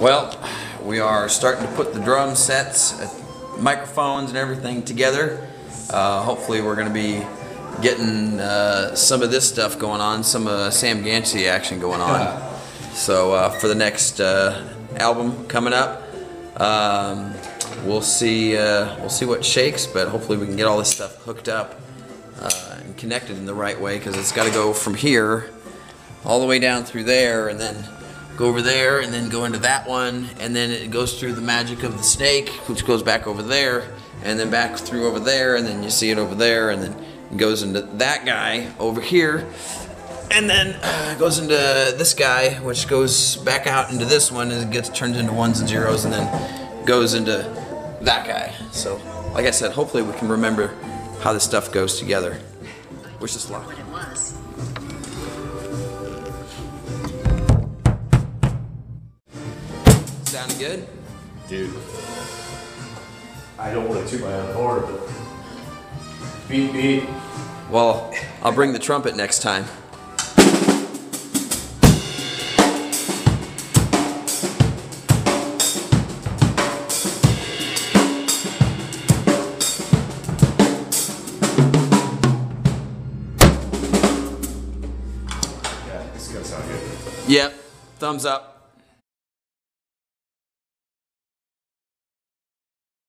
Well, we are starting to put the drum sets, uh, microphones, and everything together. Uh, hopefully, we're going to be getting uh, some of this stuff going on, some uh, Sam Gansey action going on. So uh, for the next uh, album coming up, um, we'll see. Uh, we'll see what shakes, but hopefully we can get all this stuff hooked up uh, and connected in the right way because it's got to go from here all the way down through there and then go over there and then go into that one and then it goes through the magic of the snake which goes back over there and then back through over there and then you see it over there and then it goes into that guy over here and then uh, goes into this guy which goes back out into this one and gets turned into ones and zeros and then goes into that guy. So like i said hopefully we can remember how this stuff goes together. Wish us luck what it was. sounding good Dude. I don't want to toot my own horn, but beat beat. Well, I'll bring the trumpet next time. Yeah, this is gonna sound good. Yep, thumbs up.